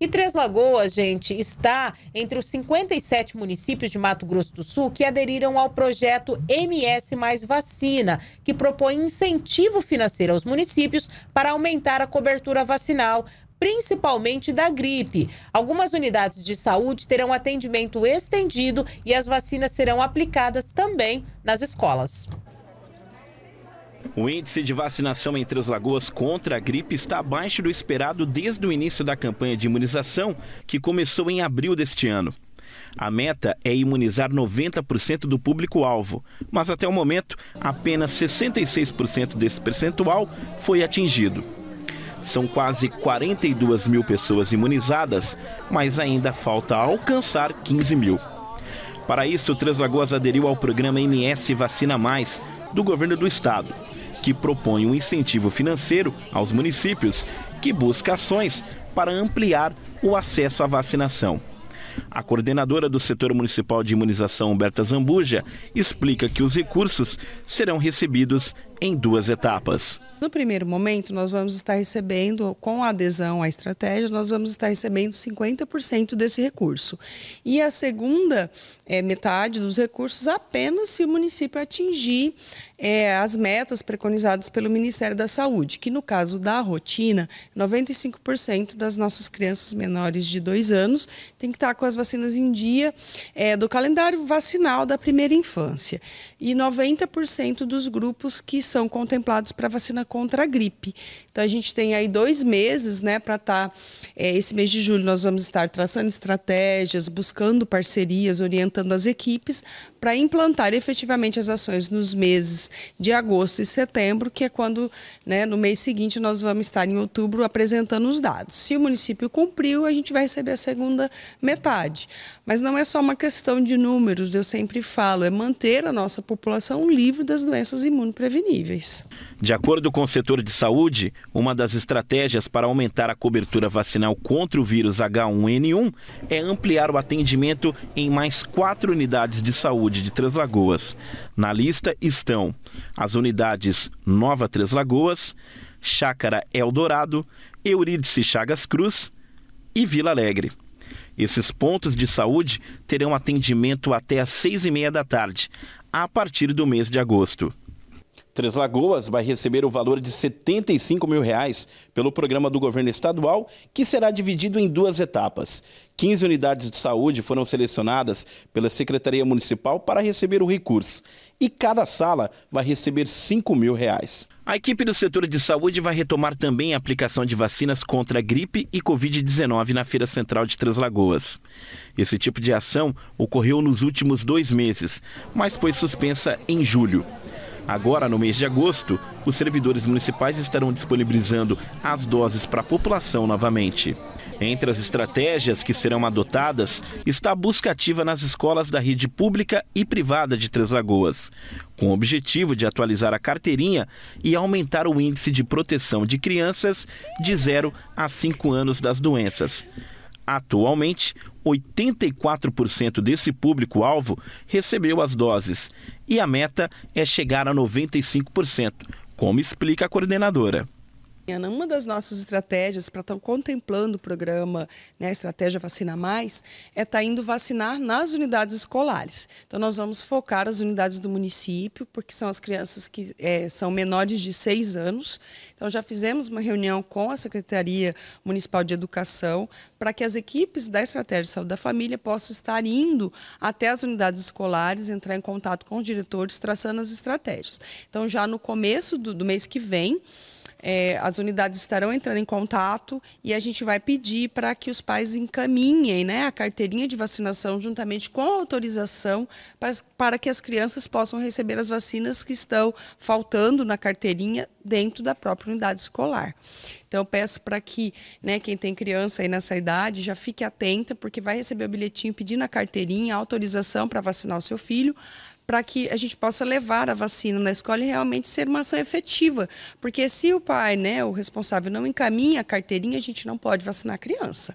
E Três Lagoas, gente, está entre os 57 municípios de Mato Grosso do Sul que aderiram ao projeto MS Mais Vacina, que propõe incentivo financeiro aos municípios para aumentar a cobertura vacinal principalmente da gripe. Algumas unidades de saúde terão atendimento estendido e as vacinas serão aplicadas também nas escolas. O índice de vacinação em Três Lagoas contra a gripe está abaixo do esperado desde o início da campanha de imunização, que começou em abril deste ano. A meta é imunizar 90% do público-alvo, mas até o momento apenas 66% desse percentual foi atingido. São quase 42 mil pessoas imunizadas, mas ainda falta alcançar 15 mil. Para isso, Três Lagoas aderiu ao programa MS Vacina Mais do governo do estado, que propõe um incentivo financeiro aos municípios que busca ações para ampliar o acesso à vacinação. A coordenadora do setor municipal de imunização, Humberta Zambuja, explica que os recursos serão recebidos em duas etapas. No primeiro momento, nós vamos estar recebendo, com a adesão à estratégia, nós vamos estar recebendo 50% desse recurso. E a segunda é, metade dos recursos apenas se o município atingir é, as metas preconizadas pelo Ministério da Saúde, que no caso da rotina, 95% das nossas crianças menores de dois anos têm que estar com as vacinas em dia é, do calendário vacinal da primeira infância. E 90% dos grupos que são contemplados para vacina contra a gripe. Então, a gente tem aí dois meses né, para estar. Tá, é, esse mês de julho, nós vamos estar traçando estratégias, buscando parcerias, orientando as equipes para implantar efetivamente as ações nos meses de agosto e setembro, que é quando, né, no mês seguinte, nós vamos estar em outubro apresentando os dados. Se o município cumpriu, a gente vai receber a segunda metade. Mas não é só uma questão de números, eu sempre falo, é manter a nossa população livre das doenças imunopreveníveis. De acordo com o setor de saúde, uma das estratégias para aumentar a cobertura vacinal contra o vírus H1N1 é ampliar o atendimento em mais quatro unidades de saúde de Três Lagoas. Na lista estão as unidades Nova Três Lagoas, Chácara Eldorado, Eurídice Chagas Cruz e Vila Alegre. Esses pontos de saúde terão atendimento até às seis e meia da tarde, a partir do mês de agosto. Três Lagoas vai receber o valor de 75 mil reais pelo programa do governo estadual, que será dividido em duas etapas. 15 unidades de saúde foram selecionadas pela Secretaria Municipal para receber o recurso e cada sala vai receber 5 mil reais. A equipe do setor de saúde vai retomar também a aplicação de vacinas contra gripe e Covid-19 na Feira Central de Três Lagoas. Esse tipo de ação ocorreu nos últimos dois meses, mas foi suspensa em julho. Agora, no mês de agosto, os servidores municipais estarão disponibilizando as doses para a população novamente. Entre as estratégias que serão adotadas está a busca ativa nas escolas da rede pública e privada de Três Lagoas, com o objetivo de atualizar a carteirinha e aumentar o índice de proteção de crianças de 0 a 5 anos das doenças. Atualmente, 84% desse público-alvo recebeu as doses e a meta é chegar a 95%, como explica a coordenadora. Uma das nossas estratégias para estar contemplando o programa, né, a estratégia Vacina Mais, é estar tá indo vacinar nas unidades escolares. Então, nós vamos focar as unidades do município, porque são as crianças que é, são menores de seis anos. Então, já fizemos uma reunião com a Secretaria Municipal de Educação para que as equipes da Estratégia de Saúde da Família possam estar indo até as unidades escolares, entrar em contato com os diretores, traçando as estratégias. Então, já no começo do, do mês que vem, é, as unidades estarão entrando em contato e a gente vai pedir para que os pais encaminhem né, a carteirinha de vacinação juntamente com a autorização para, para que as crianças possam receber as vacinas que estão faltando na carteirinha dentro da própria unidade escolar. Então, eu peço para que né, quem tem criança aí nessa idade já fique atenta, porque vai receber o bilhetinho pedindo a carteirinha, a autorização para vacinar o seu filho, para que a gente possa levar a vacina na escola e realmente ser uma ação efetiva. Porque se o pai, né, o responsável, não encaminha a carteirinha, a gente não pode vacinar a criança.